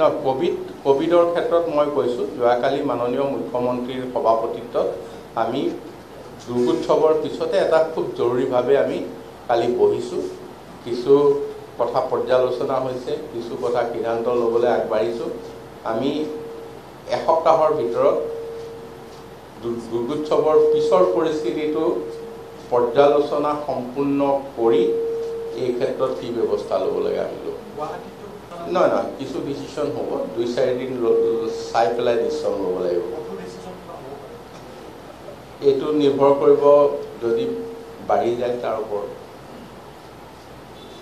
ন Covid ক'ভিডৰ ক্ষেত্ৰত মই কৈছোঁ যোৱাকালি মাননীয় মুখ্যমন্ত্ৰীৰ সভাপতিত্বত আমি দুৰ্গোৎসৱৰ পিছতে এটা খুব জৰুৰীভাৱে আমি কালি বহিছোঁ। কিছু কথা পৰ্যালোচনা হৈছে কিছু কথা সিদ্ধান্ত ল'বলৈ আগবাঢ়িছোঁ। আমি এসপ্তাহৰ ভিতৰত দুৰ্গোৎসৱৰ পিছৰ পৰিস্থিতিটো পৰ্যালোচনা সম্পূৰ্ণ কৰি এই ক্ষেত্ৰত কি ব্যৱস্থা ল'ব লাগে আমি ল'ম গুৱাহাটীতো নহয় নহয় কিছু ডিচিশ্যন হ'ব। দুই চাৰিদিন চাই পেলাই ডিচিশ্যন ল'ব লাগিব। এইটো নিৰ্ভৰ কৰিব যদি বাঢ়ি যায় তাৰ ওপৰত।